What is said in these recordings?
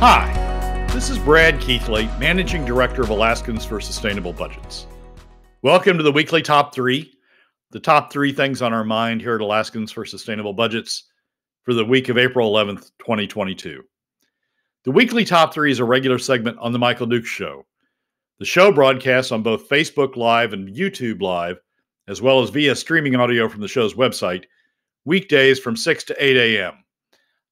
Hi, this is Brad Keithley, Managing Director of Alaskans for Sustainable Budgets. Welcome to the weekly top three, the top three things on our mind here at Alaskans for Sustainable Budgets for the week of April 11th, 2022. The weekly top three is a regular segment on The Michael Dukes Show. The show broadcasts on both Facebook Live and YouTube Live, as well as via streaming audio from the show's website, weekdays from 6 to 8 a.m.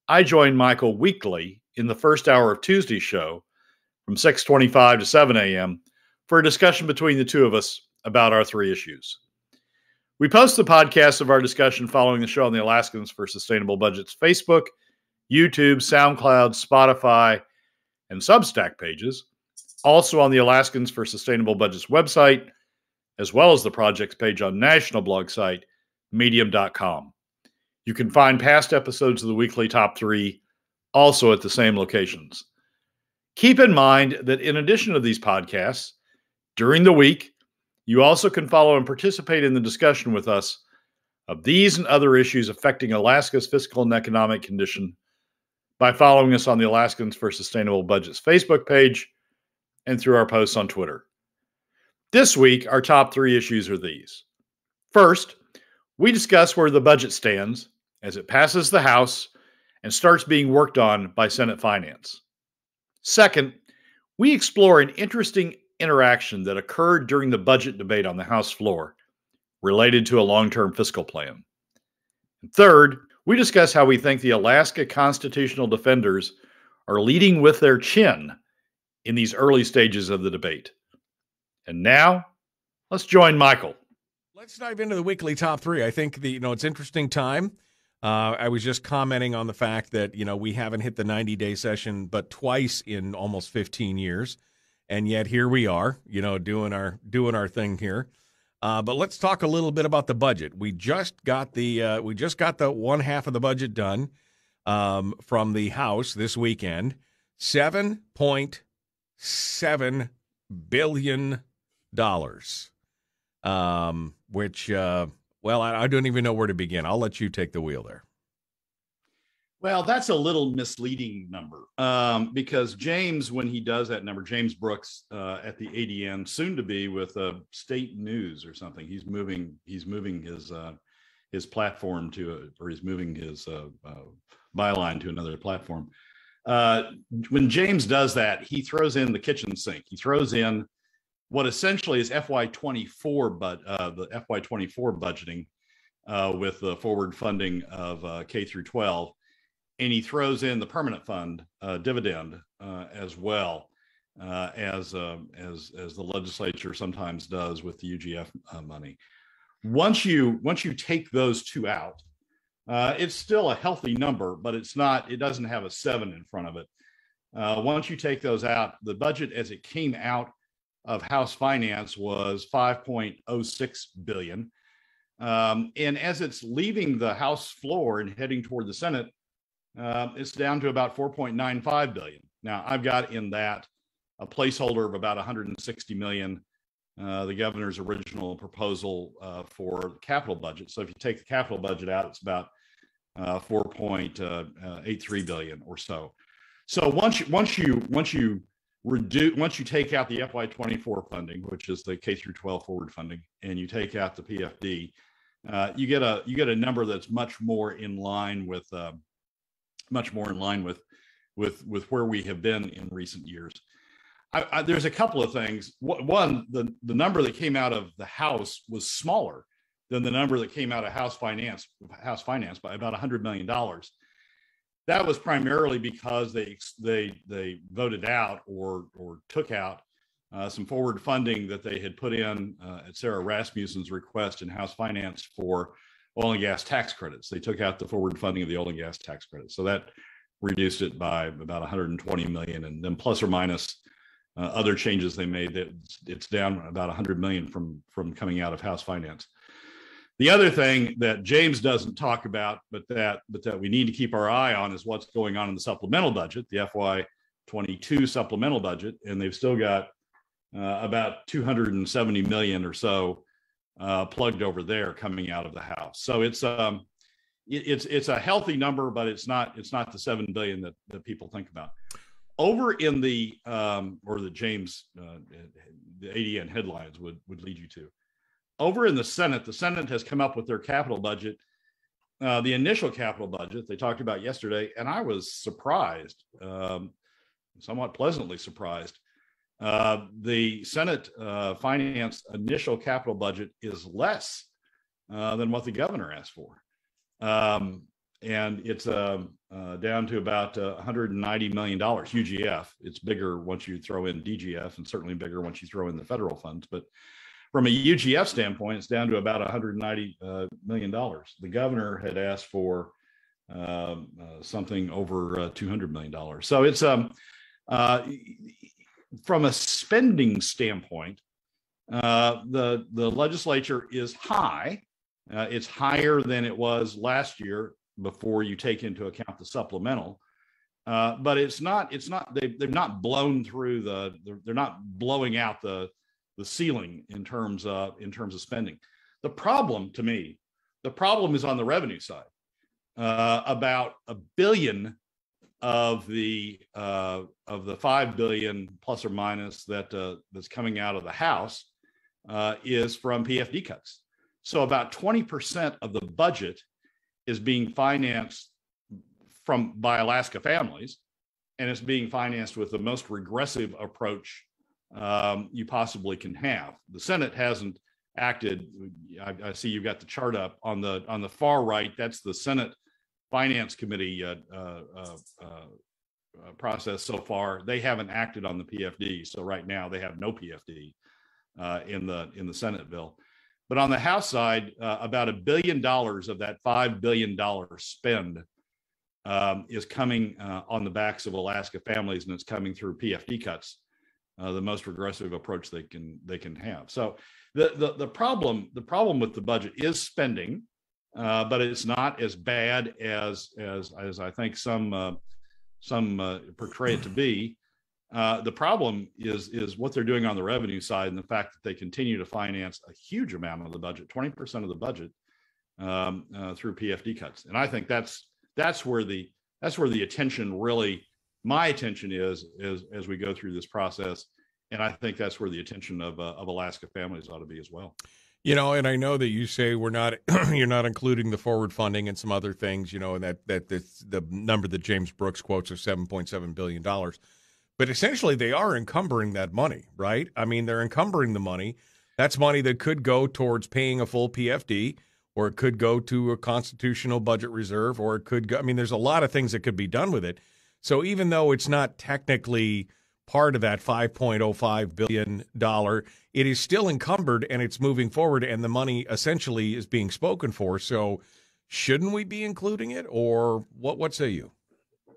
I join Michael weekly in the first hour of Tuesday's show from 6:25 to 7 a.m. for a discussion between the two of us about our three issues. We post the podcast of our discussion following the show on the Alaskans for Sustainable Budgets Facebook, YouTube, SoundCloud, Spotify, and Substack pages, also on the Alaskans for Sustainable Budgets website, as well as the project's page on national blog site, medium.com. You can find past episodes of the weekly top three also at the same locations. Keep in mind that in addition to these podcasts, during the week, you also can follow and participate in the discussion with us of these and other issues affecting Alaska's fiscal and economic condition by following us on the Alaskans for Sustainable Budgets Facebook page and through our posts on Twitter. This week, our top three issues are these. First, we discuss where the budget stands as it passes the House and starts being worked on by Senate Finance. Second, we explore an interesting interaction that occurred during the budget debate on the House floor related to a long term fiscal plan. And third, we discuss how we think the Alaska constitutional defenders are leading with their chin in these early stages of the debate. And now, let's join Michael. Let's dive into the weekly top three. I think the you know it's interesting time. Uh, I was just commenting on the fact that you know we haven't hit the 90 day session but twice in almost 15 years, and yet here we are, you know, doing our doing our thing here. Uh, but let's talk a little bit about the budget. We just got the uh, we just got the one half of the budget done um, from the House this weekend. Seven point seven billion dollars, um, which uh, well, I, I don't even know where to begin. I'll let you take the wheel there. Well, that's a little misleading number um, because James, when he does that number, James Brooks uh, at the ADN, soon to be with uh, State News or something. He's moving. He's moving his uh, his platform to, or he's moving his uh, uh, byline to another platform. Uh, when James does that, he throws in the kitchen sink. He throws in what essentially is FY24, but uh, the FY24 budgeting uh, with the forward funding of uh, K through 12, and he throws in the permanent fund uh, dividend uh, as well uh, as as as the legislature sometimes does with the UGF money. Once you once you take those two out, it's still a healthy number, but it's not. It doesn't have a seven in front of it. once you take those out, the budget as it came out of House Finance was 5.06 billion. Um, and as it's leaving the House floor and heading toward the Senate, uh, it's down to about 4.95 billion. Now, I've got in that a placeholder of about 160 million, uh, the governor's original proposal uh, for capital budget. So if you take the capital budget out, it's about uh, 4.83 billion or so. So once you, once you once you reduce once you take out the FY24 funding, which is the K through 12 forward funding, and you take out the PFD, uh, you get a you get a number that's much more in line with uh, much more in line with with with where we have been in recent years. I, I, there's a couple of things. One, the the number that came out of the House was smaller than the number that came out of House Finance House Finance by about 100 million dollars that was primarily because they they they voted out or or took out uh, some forward funding that they had put in uh, at Sara Rasmussen's request in House Finance for oil and gas tax credits. They took out the forward funding of the oil and gas tax credits, so that reduced it by about 120 million, and then plus or minus uh, other changes they made. That it's down about 100 million from from coming out of House Finance. The other thing that James doesn't talk about, but that but that we need to keep our eye on is what's going on in the supplemental budget, the FY 22 supplemental budget, and they've still got uh, about 270 million or so uh, plugged over there coming out of the House. So it's um it, it's it's a healthy number, but it's not it's not the seven billion that that people think about. over in the um, or the James uh, the ADN headlines would would lead you to. Over in the Senate, the Senate has come up with their capital budget, uh, the initial capital budget they talked about yesterday, and I was surprised, um, somewhat pleasantly surprised. Uh, the Senate uh, finance initial capital budget is less uh, than what the governor asked for. Um, and it's uh, uh, down to about uh, 190 million dollars UGF. It's bigger once you throw in DGF, and certainly bigger once you throw in the federal funds. But from a UGF standpoint, it's down to about 190 uh, million dollars. The governor had asked for um, uh, something over uh, 200 million dollars. So it's um, from a spending standpoint, the the legislature is high. it's higher than it was last year before you take into account the supplemental. Uh, but it's not it's not they they're not blown through the they're, they're not blowing out the the ceiling in terms of in terms of spending. The problem to me, the problem is on the revenue side. Uh, about a billion of the uh, of the five billion plus or minus that uh, that's coming out of the House uh, is from PFD cuts. So about twenty percent of the budget is being financed from by Alaska families, and it's being financed with the most regressive approach um, you possibly can have. The Senate hasn't acted. I, I, see you've got the chart up on the on the far right. That's the Senate Finance Committee uh, uh, uh, uh process so far. They haven't acted on the PFD, so right now they have no PFD uh, in the in the Senate bill. But on the House side, uh, about a billion dollars of that $5 billion spend um, is coming on the backs of Alaska families, and it's coming through PFD cuts, uh, the most regressive approach they can they can have. So the the, the problem the problem with the budget is spending, uh, but it's not as bad as as as I think some uh, some uh, portray it to be. Uh, the problem is is what they're doing on the revenue side and the fact that they continue to finance a huge amount of the budget, 20% of the budget um, uh, through PFD cuts. And I think that's that's where the that's where the attention really my attention is is as we go through this process. And I think that's where the attention of uh, of Alaska families ought to be as well. You know, and I know that you say we're not you're not including the forward funding and some other things, you know, and that that the number that James Brooks quotes of 7.7 billion dollars. But essentially, they are encumbering that money, right? I mean, they're encumbering the money. That's money that could go towards paying a full PFD, or it could go to a constitutional budget reserve, or it could go. I mean, there's a lot of things that could be done with it. So even though it's not technically part of that $5.05 billion, it is still encumbered and it's moving forward, and the money essentially is being spoken for. So shouldn't we be including it, or what? What say you?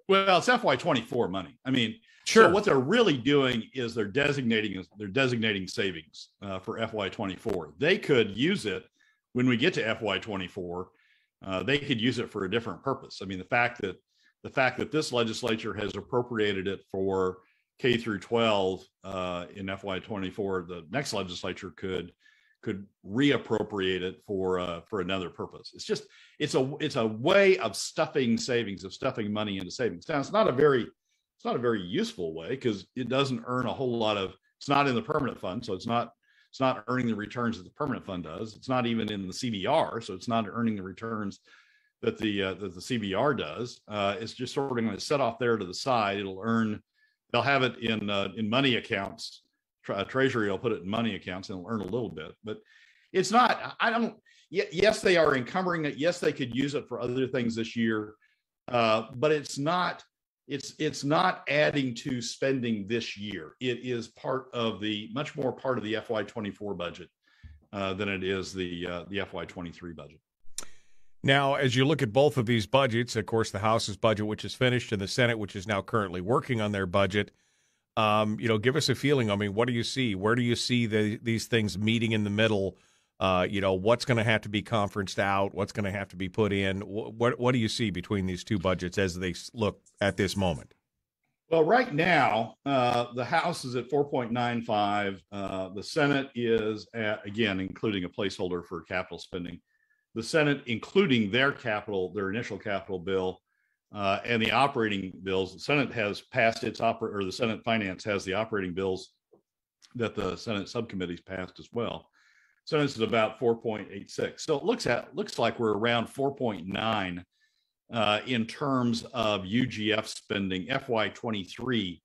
Well, it's FY24 money. I mean, Sure. So what they're really doing is they're designating they're designating savings uh, for FY24. They could use it when we get to FY24. Uh, they could use it for a different purpose. I mean, the fact that the fact that this legislature has appropriated it for K through 12 uh, in FY24, the next legislature could could reappropriate it for uh, for another purpose. It's just it's a it's a way of stuffing savings of stuffing money into savings. Now it's not a very it's not a very useful way because it doesn't earn a whole lot of it's not in the permanent fund so it's not it's not earning the returns that the permanent fund does it's not even in the cbr so it's not earning the returns that the uh, that the cbr does uh, it's just sort of going to set off there to the side it'll earn they'll have it in uh, in money accounts Tre- treasury will put it in money accounts and it'll earn a little bit but it's not i don't yes they are encumbering it yes they could use it for other things this year uh, but it's not it's it's not adding to spending this year. It is part of the much more part of the FY24 budget uh, than it is the uh, the FY23 budget. Now, as you look at both of these budgets, of course, the House's budget, which is finished, and the Senate, which is now currently working on their budget, um, you know, give us a feeling. I mean, what do you see? Where do you see the, these things meeting in the middle? Uh, you know, what's going to have to be conferenced out? What's going to have to be put in? What, what, what do you see between these two budgets as they look at this moment? Well, right now, uh, the House is at 4.95. Uh, the Senate is at, again, including a placeholder for capital spending. The Senate, including their capital, their initial capital bill, uh, and the operating bills. The Senate has passed its oper or the Senate Finance has the operating bills that the Senate subcommittees passed as well. So this is about 4.86. So it looks at looks like we're around 4.9 uh, in terms of UGF spending, FY23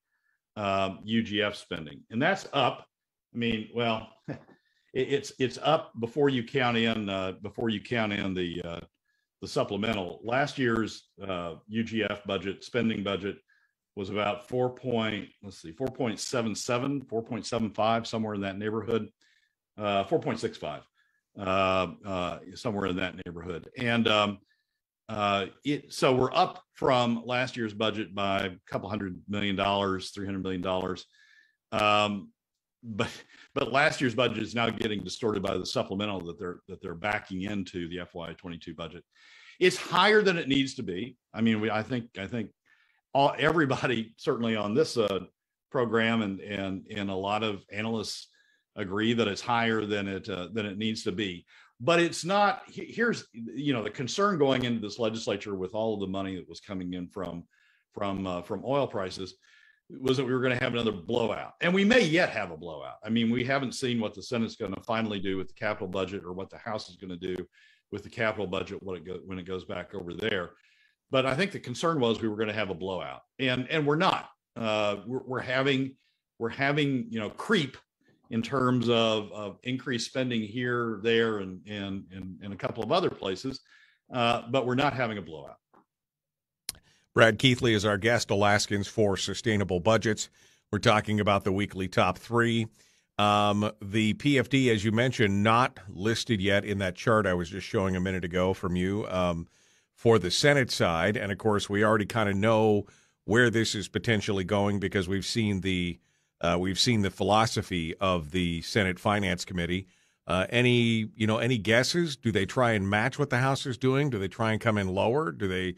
um, UGF spending, and that's up. I mean, well, it, it's it's up before you count in uh, before you count in the uh, the supplemental. Last year's uh, UGF budget spending budget was about four point let's see 4.77 4.75 somewhere in that neighborhood uh, 4.65 uh, uh, somewhere in that neighborhood and um, uh, it so we're up from last year's budget by a couple hundred million dollars 300 million dollars um, but but last year's budget is now getting distorted by the supplemental that they're that they're backing into the FY22 budget. It's higher than it needs to be. I mean, we I think I think all everybody certainly on this uh, program and and and a lot of analysts agree that it's higher than it uh, than it needs to be. But it's not. Here's you know the concern going into this legislature with all of the money that was coming in from from uh, from oil prices was that we were going to have another blowout. And we may yet have a blowout. I mean, we haven't seen what the Senate's going to finally do with the capital budget or what the House is going to do with the capital budget when it, go, when it goes back over there. But I think the concern was we were going to have a blowout, and and we're not. Uh, we're, we're having we're having you know creep in terms of, of increased spending here, there, and and and, and a couple of other places, uh, but we're not having a blowout. Brad Keithley is our guest, Alaskans for Sustainable Budgets. We're talking about the weekly top three. Um, the PFD, as you mentioned, not listed yet in that chart I was just showing a minute ago from you um, for the Senate side. And of course, we already kind of know where this is potentially going because we've seen the uh, we've seen the philosophy of the Senate Finance Committee. Uh, any you know any guesses? Do they try and match what the House is doing? Do they try and come in lower? Do they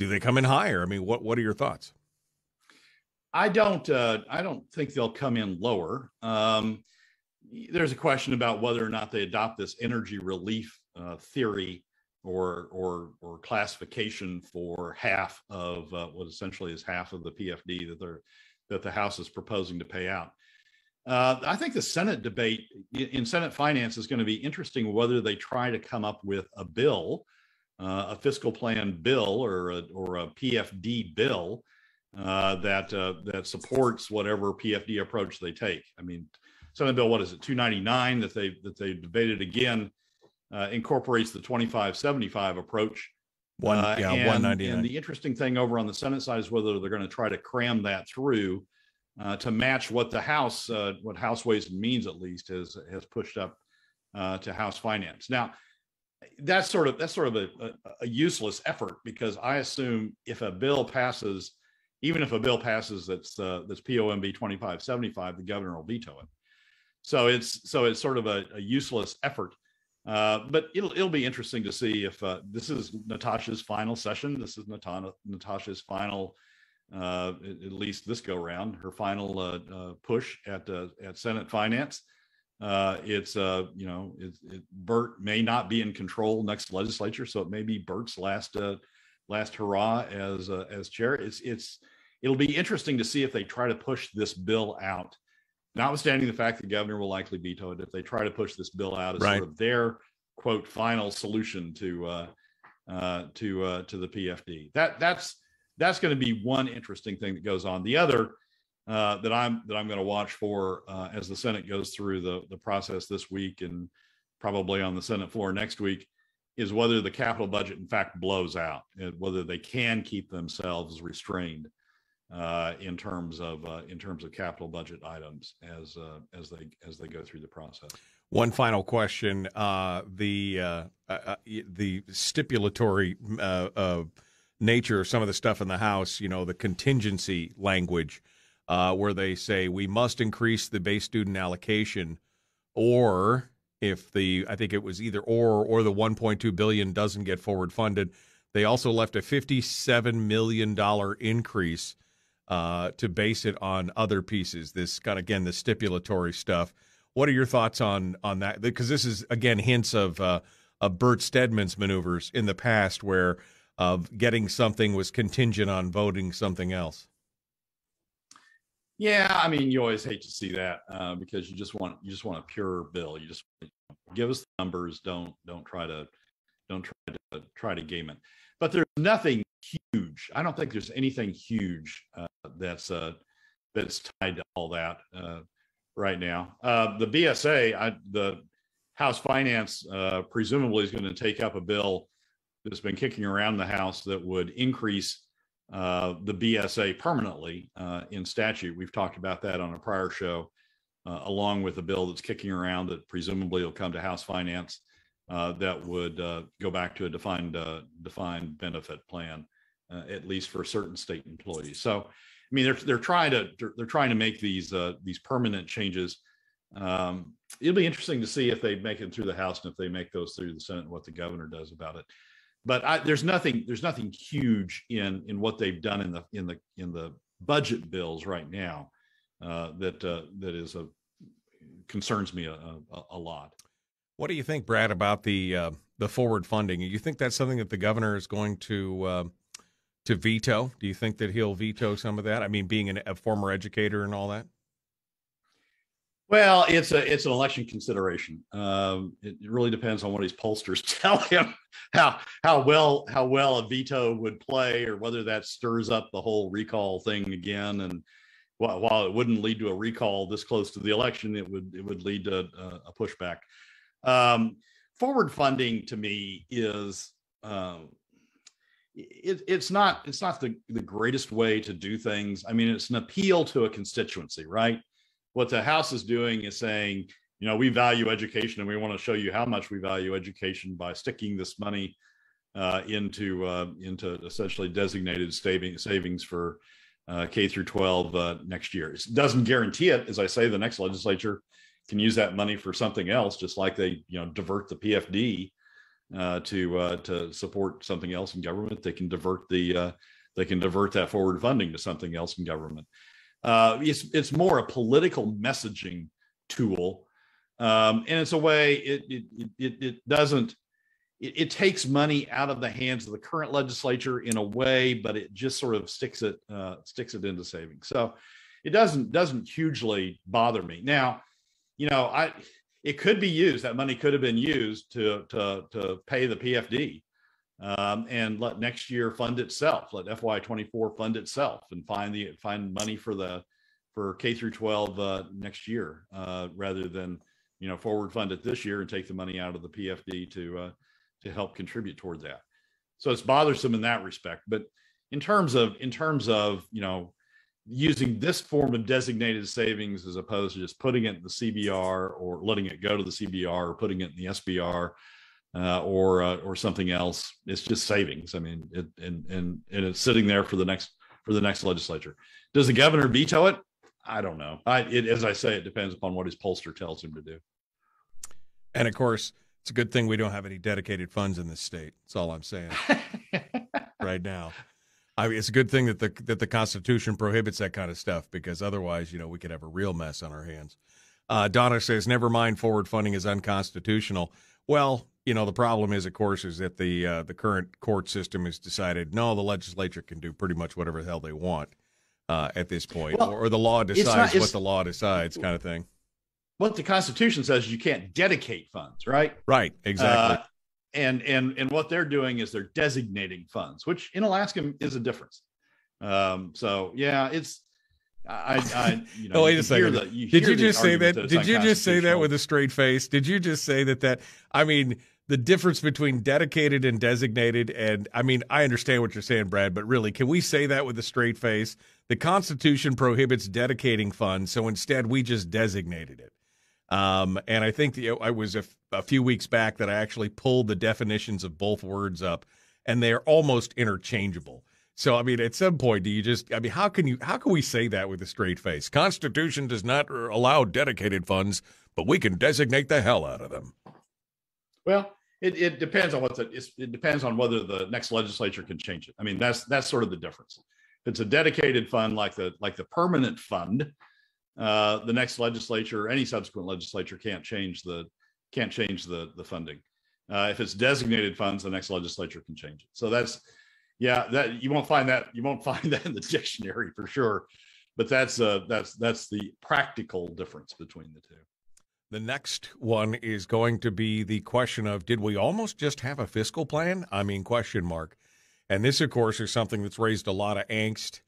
do they come in higher? I mean, what what are your thoughts? I don't. Uh, I don't think they'll come in lower. Um, there's a question about whether or not they adopt this energy relief uh, theory or or or classification for half of uh, what essentially is half of the PFD that they're that the House is proposing to pay out. Uh, I think the Senate debate in Senate finance is going to be interesting whether they try to come up with a bill uh, a fiscal plan bill or a, or a PFD bill uh, that uh, that supports whatever PFD approach they take. I mean, Senate Bill, what is it, 299 that they that they debated again uh, incorporates the 2575 approach. One, uh, yeah, and, 199. And the interesting thing over on the Senate side is whether they're going to try to cram that through uh, to match what the House, what House Ways and Means at least has has pushed up to House Finance. Now, that's sort of that's sort of a, a, a, useless effort because I assume if a bill passes, even if a bill passes that's uh, that's POMV twenty five seventy five, the governor will veto it. So it's so it's sort of a, a useless effort. Uh, but it'll it'll be interesting to see if uh, this is Natasha's final session. This is Natasha, Natasha's final, uh, at least this go round, her final uh, uh, push at at Senate Finance uh, it's uh, you know, it, it, Bert may not be in control next legislature, so it may be Bert's last uh, last hurrah as uh, as chair. It's it's it'll be interesting to see if they try to push this bill out, notwithstanding the fact the governor will likely veto it. If they try to push this bill out as right. sort of their quote final solution to uh, uh, to uh, to the PFD, that that's that's going to be one interesting thing that goes on. The other uh, that I'm that I'm going to watch for uh, as the Senate goes through the the process this week and probably on the Senate floor next week is whether the capital budget in fact blows out and whether they can keep themselves restrained uh, in terms of uh, in terms of capital budget items as uh, as they as they go through the process. One final question: the the stipulatory nature of some of the stuff in the House, you know, the contingency language uh, where they say we must increase the base student allocation, or if the I think it was either or or the 1.2 billion doesn't get forward funded, they also left a 57 million dollar increase uh, to base it on other pieces. This kind of again the stipulatory stuff. What are your thoughts on on that? Because this is again hints of uh, of Bert Stedman's maneuvers in the past, where of getting something was contingent on voting something else. Yeah, I mean, you always hate to see that uh, because you just want you just want a pure bill. You just give us the numbers. Don't don't try to don't try to try to game it. But there's nothing huge. I don't think there's anything huge uh, that's uh, that's tied to all that uh, right now. Uh, the BSA, I, the House Finance, uh, presumably is going to take up a bill that's been kicking around the House that would increase uh, the BSA permanently uh, in statute. We've talked about that on a prior show, uh, along with a bill that's kicking around that presumably will come to House Finance uh, that would uh, go back to a defined defined benefit plan, at least for certain state employees. So, I mean, they're they're trying to they're, they're trying to make these these permanent changes. Um, it'll be interesting to see if they make it through the House and if they make those through the Senate and what the governor does about it but I, there's nothing there's nothing huge in in what they've done in the in the in the budget bills right now uh, that uh, that is a concerns me a, a, a, lot. What do you think, Brad, about the uh, the forward funding? You think that's something that the governor is going to uh, to veto? Do you think that he'll veto some of that? I mean, being an, a former educator and all that. Well, it's a it's an election consideration. Um, it really depends on what his pollsters tell him how how well how well a veto would play, or whether that stirs up the whole recall thing again. And while, while it wouldn't lead to a recall this close to the election, it would it would lead to a, a pushback. Um, forward funding to me is um, it, it's not it's not the the greatest way to do things. I mean, it's an appeal to a constituency, right? What the House is doing is saying, you know, we value education and we want to show you how much we value education by sticking this money uh, into uh, into essentially designated saving, savings for uh, K through 12 uh, next year. It doesn't guarantee it. As I say, the next legislature can use that money for something else, just like they, you know, divert the PFD uh, to uh, to support something else in government. They can divert the they can divert that forward funding to something else in government. Uh, it's it's more a political messaging tool, um, and it's a way it it it, it doesn't it, it, takes money out of the hands of the current legislature in a way, but it just sort of sticks it uh, sticks it into savings. So it doesn't doesn't hugely bother me. Now, you know, I it could be used. That money could have been used to to to pay the PFD um, and let next year fund itself. Let FY24 fund itself and find the find money for the for K through 12 uh, next year uh, rather than you know forward fund it this year and take the money out of the PFD to uh, to help contribute toward that. So it's bothersome in that respect. But in terms of in terms of you know using this form of designated savings as opposed to just putting it in the CBR or letting it go to the CBR or putting it in the SBR uh, or uh, or something else. It's just savings. I mean, it, and and and it's sitting there for the next for the next legislature. Does the governor veto it? I don't know. I it, as I say, it depends upon what his pollster tells him to do. And of course, it's a good thing we don't have any dedicated funds in this state. That's all I'm saying right now. I mean, it's a good thing that the that the Constitution prohibits that kind of stuff because otherwise, you know, we could have a real mess on our hands. Uh, Donna says, "Never mind, forward funding is unconstitutional." Well, you know, the problem is, of course, is that the uh, the current court system has decided no, the legislature can do pretty much whatever the hell they want uh, at this point, well, or, or, the law decides not, what the law decides, kind of thing. What the Constitution says, you can't dedicate funds, right? Right, exactly. Uh, and and and what they're doing is they're designating funds, which in Alaska is a difference. Um, so yeah, it's I, I you know, oh, wait a second. The, you Did you just say that? Did you just say that with a straight face? Did you just say that? That I mean, the difference between dedicated and designated, and I mean, I understand what you're saying, Brad, but really, can we say that with a straight face? The Constitution prohibits dedicating funds, so instead, we just designated it. Um, and I think the, I was a, a few weeks back that I actually pulled the definitions of both words up, and they're almost interchangeable. So I mean, at some point, do you just? I mean, how can you? How can we say that with a straight face? Constitution does not allow dedicated funds, but we can designate the hell out of them. Well, it, it depends on what the it depends on whether the next legislature can change it. I mean, that's that's sort of the difference. If it's a dedicated fund like the like the permanent fund, uh, the next legislature, any subsequent legislature can't change the can't change the the funding. Uh, if it's designated funds, the next legislature can change it. So that's yeah, that you won't find that you won't find that in the dictionary for sure. But that's uh that's that's the practical difference between the two. The next one is going to be the question of did we almost just have a fiscal plan? I mean, question mark. And this, of course, is something that's raised a lot of angst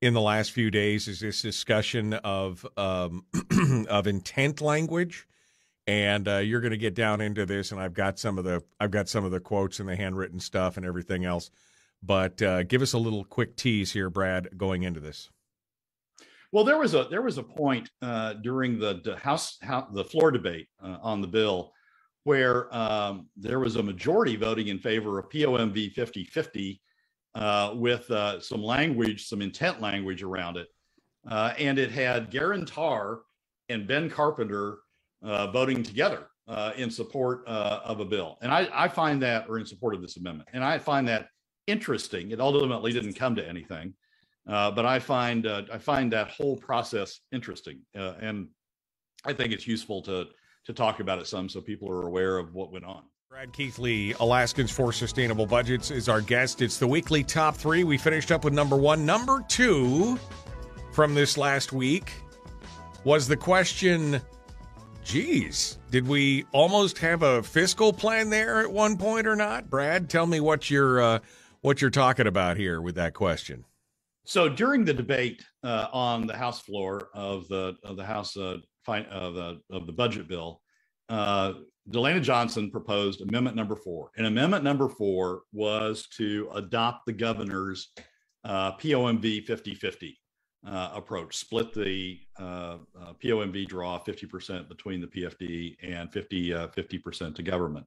in the last few days. Is this discussion of um, of intent language? And uh, you're going to get down into this, and I've got some of the I've got some of the quotes and the handwritten stuff and everything else. But uh, give us a little quick tease here, Brad, going into this. Well, there was a there was a point uh, during the, the House, the floor debate uh, on the bill where um, there was a majority voting in favor of POMV 5050 uh, with uh, some language, some intent language around it, uh, and it had Geran Tarr and Ben Carpenter uh, voting together in support of a bill, and I, I find that, or in support of this amendment, and I find that interesting. It ultimately didn't come to anything, uh, but I find uh, I find that whole process interesting, uh, and I think it's useful to to talk about it some so people are aware of what went on. Brad Keithley, Alaskans for Sustainable Budgets, is our guest. It's the weekly top three. We finished up with number one. Number two from this last week was the question geez, did we almost have a fiscal plan there at one point or not? Brad, tell me what you're uh, what you're talking about here with that question. So during the debate uh, on the House floor of the of the House uh, of the of the budget bill, uh, DeLena Johnson proposed amendment number four. And amendment number four was to adopt the governor's uh, POMV 50-50 uh, approach, split the uh, uh POMV draw 50% between the PFD and 50 50% uh, to government.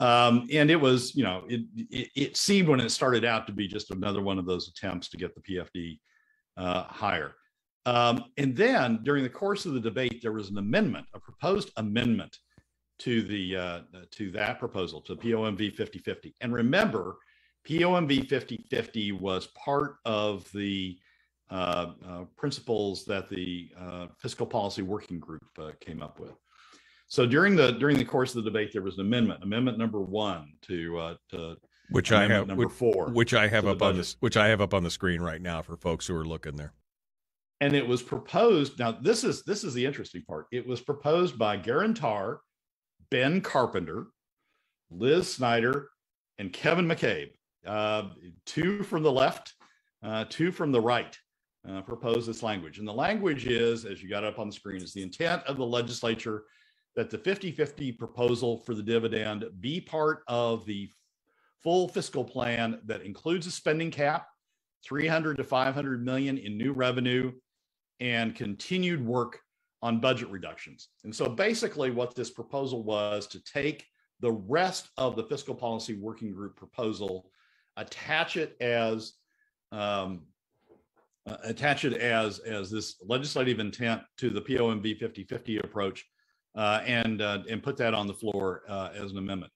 Um, and it was, you know, it, it, it, seemed when it started out to be just another one of those attempts to get the PFD uh, higher. Um, and then during the course of the debate, there was an amendment, a proposed amendment to the uh, to that proposal to POMV 5050. And remember, POMV 5050 was part of the uh, uh, principles that the uh, fiscal policy working group uh, came up with. So during the during the course of the debate, there was an amendment, amendment number one to, uh, to which I have number which, four, which I have up on this, which I have up on the screen right now for folks who are looking there. And it was proposed. Now this is this is the interesting part. It was proposed by Geran Tarr, Ben Carpenter, Liz Snyder, and Kevin McCabe. Uh, two from the left, uh, two from the right. Uh, propose this language. And the language is, as you got up on the screen, is the intent of the legislature that the 50 50 proposal for the dividend be part of the full fiscal plan that includes a spending cap, 300 to 500 million in new revenue, and continued work on budget reductions. And so basically, what this proposal was to take the rest of the fiscal policy working group proposal, attach it as um, uh, attach it as as this legislative intent to the POMV 50-50 approach and uh, and put that on the floor uh, as an amendment.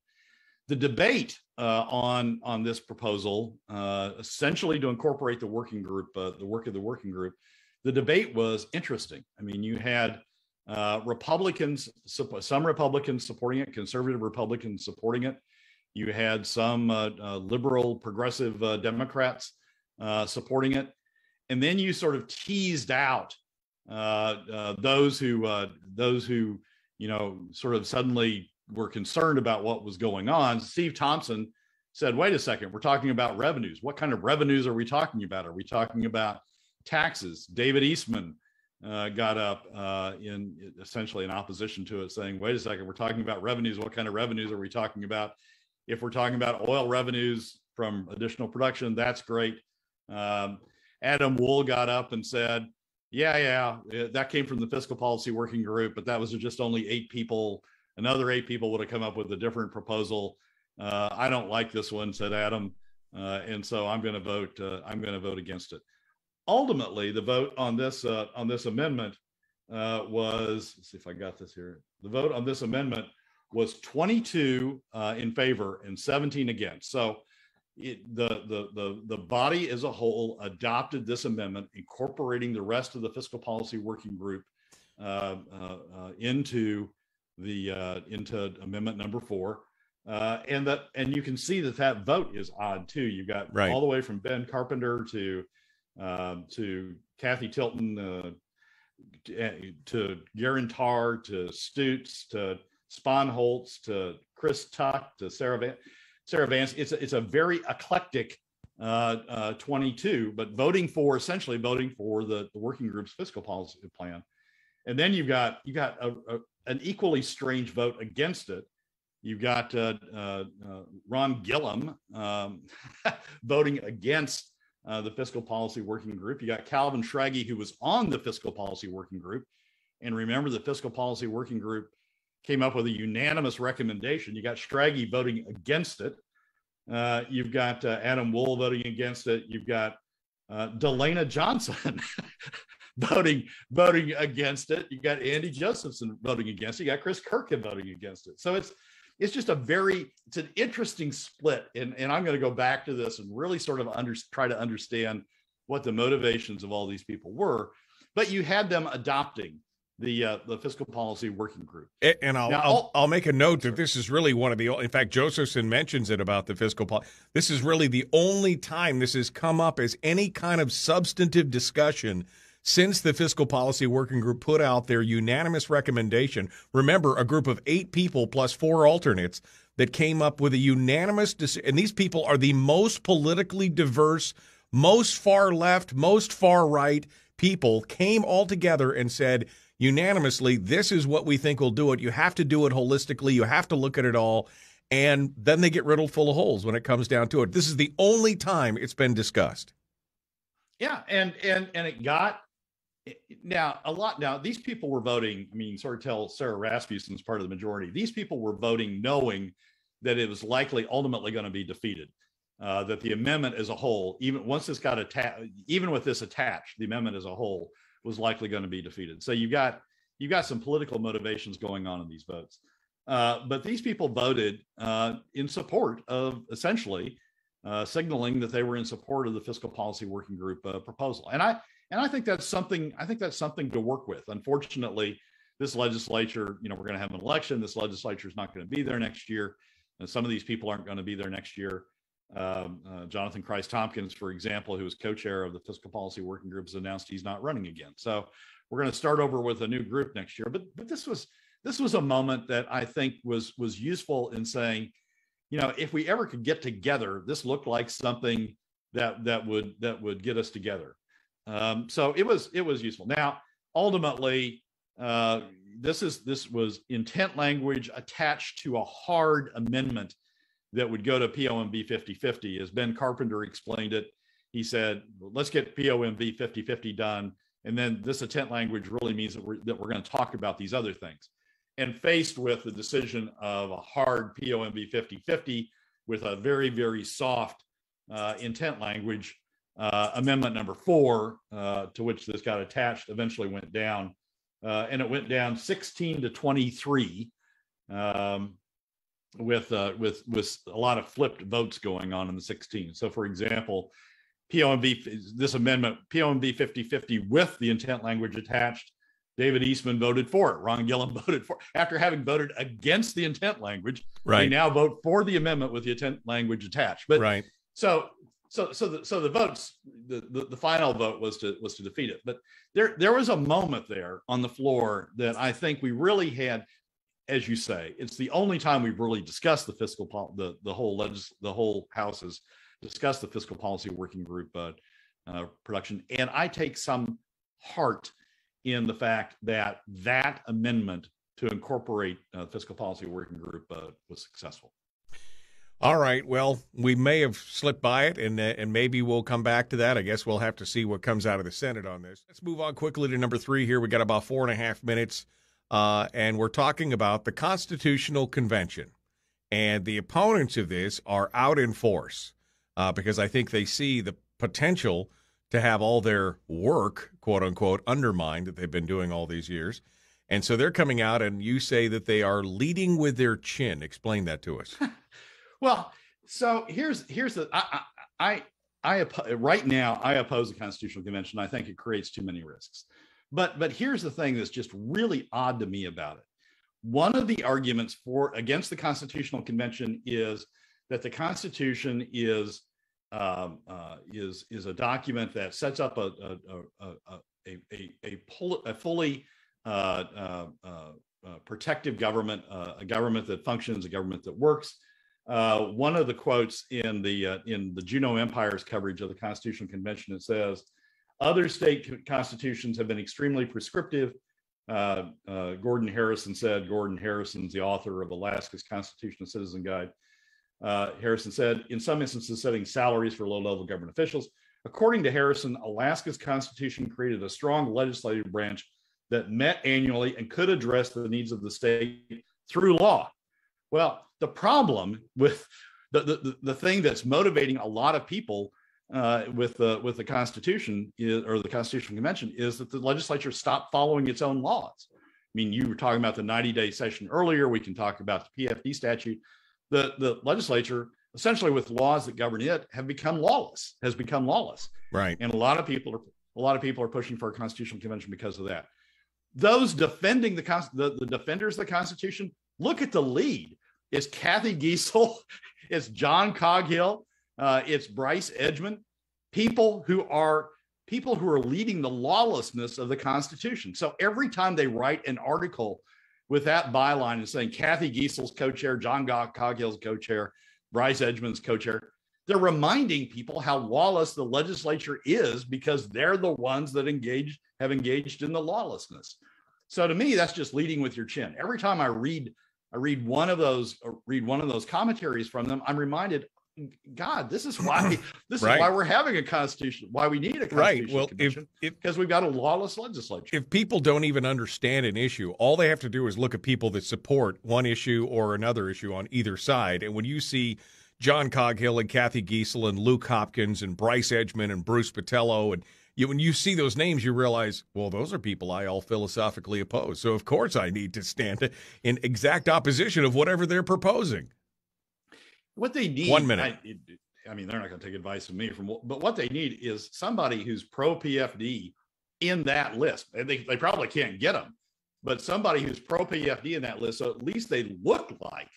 The debate uh, on on this proposal, uh, essentially to incorporate the working group, uh, the work of the working group, the debate was interesting. I mean, you had Republicans, some Republicans supporting it, conservative Republicans supporting it. You had some liberal, progressive Democrats supporting it, and then you sort of teased out those who those who you know, sort of suddenly were concerned about what was going on, Steve Thompson said, wait a second, we're talking about revenues. What kind of revenues are we talking about? Are we talking about taxes? David Eastman uh, got up uh, in essentially in opposition to it, saying, wait a second, we're talking about revenues. What kind of revenues are we talking about? If we're talking about oil revenues from additional production, that's great. Um, Adam Wool got up and said, yeah, yeah, that came from the fiscal policy working group, but that was just only eight people. Another eight people would have come up with a different proposal. Uh, I don't like this one, said Adam, uh, and so I'm going to vote. Uh, I'm going to vote against it. Ultimately, the vote on this uh, on this amendment uh, was. Let's see if I got this here. The vote on this amendment was 22 uh, in favor and 17 against. So it, the, the, the, the body as a whole adopted this amendment, incorporating the rest of the fiscal policy working group uh, uh, uh into the uh, into amendment number four. Uh, and that and you can see that that vote is odd too. You've got right. all the way from Ben Carpenter to um, to Kathy Tilton uh, to Geran Tarr to Stutes to Spohnholz to Chris Tuck to Sarah Van, Sarah Vance. It's a, it's a very eclectic uh, uh, 22, but voting for essentially voting for the, the working group's fiscal policy plan. And then you've got you got a, a, an equally strange vote against it. You've got uh, uh, uh Ron Gillham um, voting against uh, the fiscal policy working group. You got Calvin Schrage, who was on the fiscal policy working group. And remember, the fiscal policy working group came up with a unanimous recommendation. You got Schrage voting against it. Uh, you've got uh, Adam Wool voting against it. You've got uh, DeLena Johnson voting voting against it. You got Andy Josephson voting against it. You got Chris Kirkhead voting against it. So it's it's just a very it's an interesting split. And and I'm going to go back to this and really sort of under, try to understand what the motivations of all these people were. But you had them adopting the uh, the fiscal policy working group. And I'll, now, I'll, I'll make a note that this is really one of the. In fact, Josephson mentions it about the fiscal policy. This is really the only time this has come up as any kind of substantive discussion since the fiscal policy working group put out their unanimous recommendation. Remember, a group of eight people plus four alternates that came up with a unanimous decision. And these people are the most politically diverse, most far left, most far right people came all together and said unanimously, this is what we think will do it. You have to do it holistically. You have to look at it all. And then they get riddled full of holes when it comes down to it. This is the only time it's been discussed. Yeah, and and and it got now a lot. Now these people were voting. I mean, sort of tell Sara Rasmussen's part of the majority. These people were voting knowing that it was likely ultimately going to be defeated. Uh, that the amendment as a whole, even once this got attached, even with this attached, the amendment as a whole was likely going to be defeated. So you've got you've got some political motivations going on in these votes. Uh, but these people voted uh, in support of essentially uh, signaling that they were in support of the fiscal policy working group uh, proposal. And I and I think that's something I think that's something to work with. Unfortunately, this legislature, you know, we're going to have an election. This legislature is not going to be there next year, and some of these people aren't going to be there next year. Um, uh, Jonathan Kreiss-Tomkins, for example, who is co-chair of the fiscal policy working group, has announced he's not running again. So we're going to start over with a new group next year. But but this was this was a moment that I think was was useful in saying, you know, if we ever could get together, this looked like something that that would that would get us together. Um, so it was it was useful. Now, ultimately, uh, this is this was intent language attached to a hard amendment that would go to POMV 5050. As Ben Carpenter explained it, he said, let's get POMV 5050 done. And then this intent language really means that we're, that we're going to talk about these other things. And faced with the decision of a hard POMV 5050 with a very, very soft uh, intent language, uh, amendment number four, uh, to which this got attached, eventually went down. Uh, and it went down 16 to 23. Um, with uh, with with a lot of flipped votes going on in the 16. So, for example, POMV this amendment POMV 5050 with the intent language attached. David Eastman voted for it. Ron Gillham voted for it. after having voted against the intent language. Right. They now vote for the amendment with the intent language attached. But right. So so so the so the votes the, the, the final vote was to was to defeat it. But there there was a moment there on the floor that I think we really had as you say, it's the only time we've really discussed the fiscal pol- the the whole legis- the whole House has discussed the fiscal policy working group uh, uh, production, and I take some heart in the fact that that amendment to incorporate uh, fiscal policy working group uh, was successful. All right. Well, we may have slipped by it, and uh, and maybe we'll come back to that. I guess we'll have to see what comes out of the Senate on this. Let's move on quickly to number three. Here we got about four and a half minutes. Uh, and we're talking about the Constitutional Convention. And the opponents of this are out in force uh, because I think they see the potential to have all their work, quote unquote, undermined that they've been doing all these years. And so they're coming out, and you say that they are leading with their chin. Explain that to us. well, so here's here's the I I I, I right now I oppose the Constitutional Convention. I think it creates too many risks. But but here's the thing that's just really odd to me about it. one of the arguments for against the Constitutional Convention is that the Constitution is um, uh, is is a document that sets up a a a a, a, a, a fully uh, uh, uh, uh protective government, uh, a government that functions, a government that works. one of the quotes in the in the Juneau Empire's coverage of the Constitutional Convention it says, "Other state constitutions have been extremely prescriptive." Gordon Harrison said. Gordon Harrison's the author of Alaska's Constitution and Citizen Guide. Uh, Harrison said, in some instances, setting salaries for low level government officials. According to Harrison, Alaska's constitution created a strong legislative branch that met annually and could address the needs of the state through law. Well, the problem with the, the, the thing that's motivating a lot of people uh, with the with the Constitution is, or the Constitutional Convention is that the legislature stopped following its own laws. I mean, you were talking about the 90 day session earlier. We can talk about the PFD statute. The the legislature essentially with laws that govern it have become lawless has become lawless. Right. And a lot of people are a lot of people are pushing for a constitutional convention because of that. Those defending the the, the defenders of the constitution look at the lead. It's cathy giessel it's john coghill uh, it's bryce edgmon people who are people who are leading the lawlessness of the constitution so every time they write an article with that byline and saying Cathy Giessel's co-chair, John Coghill's co-chair, Bryce Edgmon's co-chair. They're reminding people how lawless the legislature is because they're the ones that engage have engaged in the lawlessness. So to me, that's just leading with your chin. Every time I read I read one of those read one of those commentaries from them, I'm reminded God, this is why this right. is why we're having a constitution, why we need a constitution. Right. Well, if, if because we've got a lawless legislature. If people don't even understand an issue, all they have to do is look at people that support one issue or another issue on either side. And when you see John Coghill and Cathy Giessel and Luke Hopkins and Bryce Edgmon and Bruce Botelho and you, when you see those names, you realize, well, those are people I all philosophically oppose. So of course I need to stand in exact opposition of whatever they're proposing. What they need, one minute. I, I mean, they're not going to take advice from me from, but what they need is somebody who's pro PFD in that list. And they, they probably can't get them, but somebody who's pro PFD in that list, so at least they look like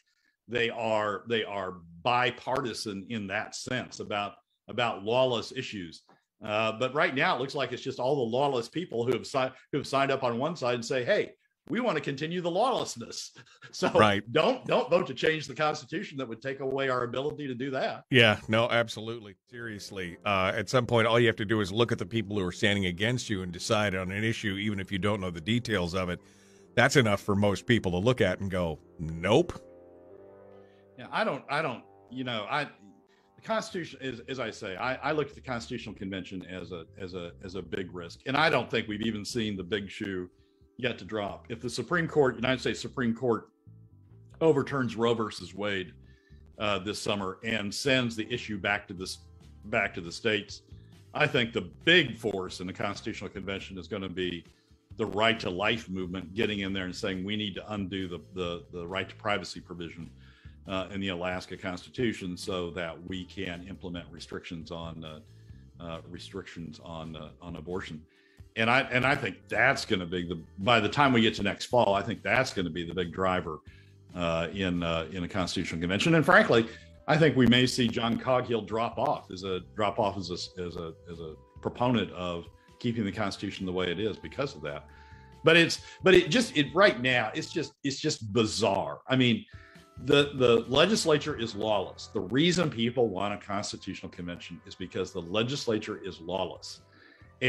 they are they are bipartisan in that sense about about lawless issues. Uh, but right now, it looks like it's just all the lawless people who have signed who have signed up on one side and say, "Hey, we want to continue the lawlessness. So right. don't don't vote to change the Constitution that would take away our ability to do that. Yeah, no, absolutely. Seriously, uh, at some point, all you have to do is look at the people who are standing against you and decide on an issue, even if you don't know the details of it. That's enough for most people to look at and go, "Nope." Yeah, I don't. I don't. You know, I the Constitution is, as I say, I, I look at the Constitutional Convention as a as a as a big risk, and I don't think we've even seen the big shoe yet to drop. If the Supreme Court, United States Supreme Court, overturns Roe versus Wade uh, this summer and sends the issue back to this back to the states, I think the big force in the Constitutional Convention is going to be the right to life movement getting in there and saying we need to undo the the, the right to privacy provision uh, in the Alaska Constitution so that we can implement restrictions on uh, uh restrictions on uh, on abortion and I and I think that's going to be the by the time we get to next fall, I think that's going to be the big driver uh, in uh, in a constitutional convention. And frankly, I think we may see John Coghill drop off as a drop off as a as a as a proponent of keeping the Constitution the way it is because of that. But it's but it just it right now it's just it's just bizarre. I mean, the the legislature is lawless. The reason people want a constitutional convention is because the legislature is lawless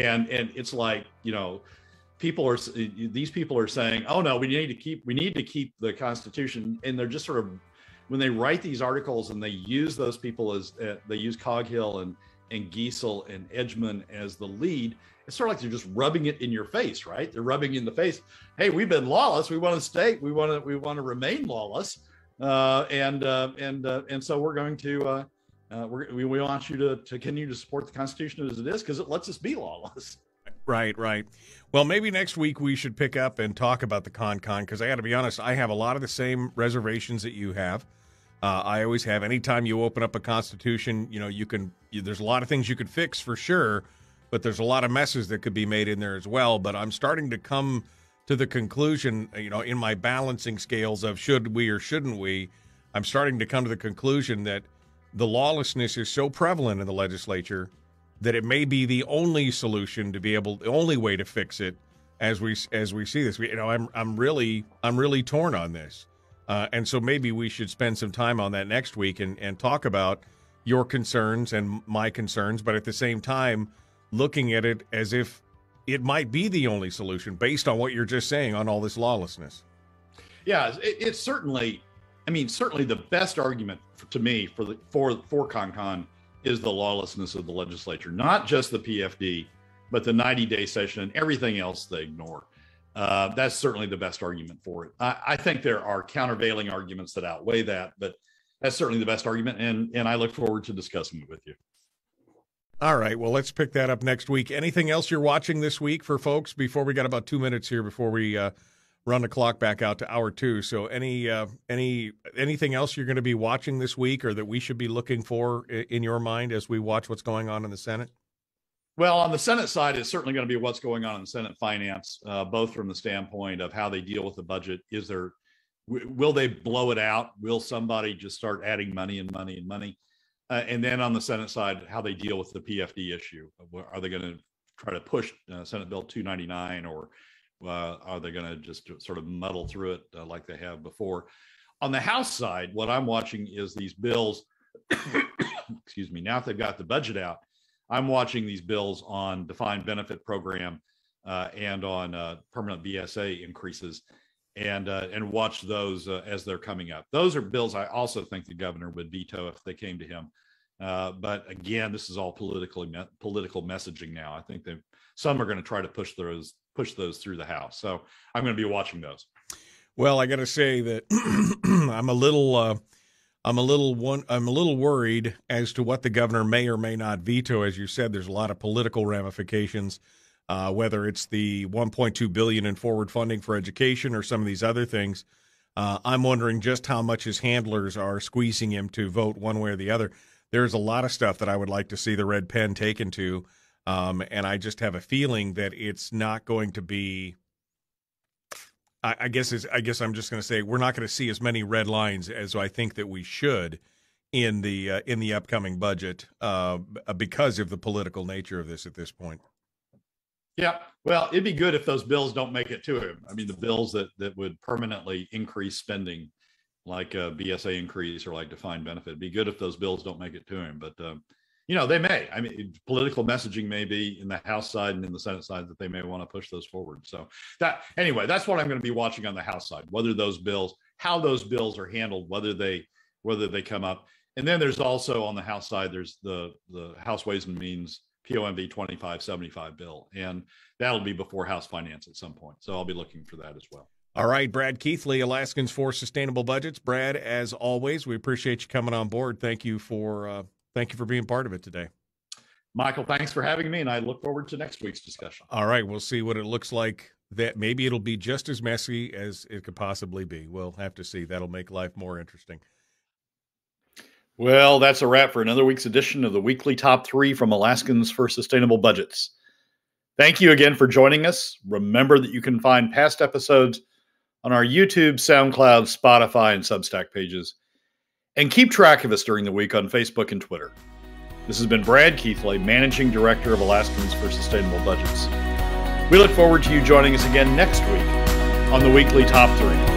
and and it's like you know people are these people are saying oh no we need to keep we need to keep the constitution. And they're just sort of when they write these articles and they use those people as uh, they use coghill and and giessel and edgmon as the lead it's sort of like they're just rubbing it in your face right? They're rubbing in the face hey we've been lawless. We want to stay we want to we want to remain lawless. Uh, and uh, and uh, and so we're going to uh, uh, we we want you to, to continue to support the Constitution as it is because it lets us be lawless. Right, right. Well, maybe next week we should pick up and talk about the con con because I got to be honest, I have a lot of the same reservations that you have. Uh, I always have. Anytime you open up a constitution, you know, you can. You, there's a lot of things you could fix for sure, but there's a lot of messes that could be made in there as well. But I'm starting to come to the conclusion, you know, in my balancing scales of should we or shouldn't we, I'm starting to come to the conclusion that the lawlessness is so prevalent in the legislature that it may be the only solution to be able, the only way to fix it as we as we see this. We, you know, I'm I'm really I'm really torn on this, uh, and so maybe we should spend some time on that next week and and talk about your concerns and my concerns, but at the same time, looking at it as if it might be the only solution based on what you're just saying on all this lawlessness. Yeah, it, it's certainly. I mean, certainly the best argument for, to me for the for for CONCON is the lawlessness of the legislature, not just the PFD, but the 90 day session and everything else they ignore. Uh, that's certainly the best argument for it. I, I, think there are countervailing arguments that outweigh that, but that's certainly the best argument. And, and I look forward to discussing it with you. All right. Well, let's pick that up next week. Anything else you're watching this week for folks before we got about two minutes here before we uh, run the clock back out to hour two. So any uh, any anything else you're going to be watching this week or that we should be looking for in your mind as we watch what's going on in the Senate? Well, on the Senate side, it's certainly going to be what's going on in the Senate finance, uh, both from the standpoint of how they deal with the budget. Is there, w- will they blow it out? Will somebody just start adding money and money and money? Uh, and then on the Senate side, how they deal with the PFD issue. Are they going to try to push uh, Senate Bill 299 or uh, are they going to just sort of muddle through it uh, like they have before? On the House side, what I'm watching is these bills. excuse me. Now, if they've got the budget out, I'm watching these bills on defined benefit program uh, and on uh, permanent BSA increases, and uh, and watch those uh, as they're coming up. Those are bills I also think the governor would veto if they came to him. Uh, but again, this is all politically me- political messaging now. I think that some are going to try to push those push those through the House. So I'm going to be watching those. Well, I got to say that I'm a little uh, I'm a little one. I'm a little worried as to what the governor may or may not veto. As you said, there's a lot of political ramifications. Uh, whether it's the 1.2 billion in forward funding for education or some of these other things, uh, I'm wondering just how much his handlers are squeezing him to vote one way or the other. There's a lot of stuff that I would like to see the red pen taken to, um, and I just have a feeling that it's not going to be I, I guess is I guess I'm just going to say we're not going to see as many red lines as I think that we should in the uh, in the upcoming budget uh, because of the political nature of this at this point. Yeah, well, it'd be good if those bills don't make it to him. I mean, the bills that that would permanently increase spending, like a BSA increase or like defined benefit, it'd be good if those bills don't make it to him. But um, you know, they may. I mean, political messaging may be in the House side and in the Senate side that they may want to push those forward. So that anyway, that's what I'm going to be watching on the House side. Whether those bills, how those bills are handled, whether they whether they come up. And then there's also on the House side, there's the the House Ways and Means POMV 2575 bill, and that'll be before House Finance at some point. So I'll be looking for that as well. All right, Brad Keithley, Alaskans for Sustainable Budgets. Brad, as always, we appreciate you coming on board. Thank you for. Uh, Thank you for being part of it today. Michael, thanks for having me, and I look forward to next week's discussion. All right, we'll see what it looks like. That maybe it'll be just as messy as it could possibly be. We'll have to see. That'll make life more interesting. Well, that's a wrap for another week's edition of the weekly top three from Alaskans for Sustainable Budgets. Thank you again for joining us. Remember that you can find past episodes on our YouTube, SoundCloud, Spotify, and Substack pages and keep track of us during the week on Facebook and Twitter. This has been Brad Keithley, Managing Director of Alaskans for Sustainable Budgets. We look forward to you joining us again next week on the weekly Top 3.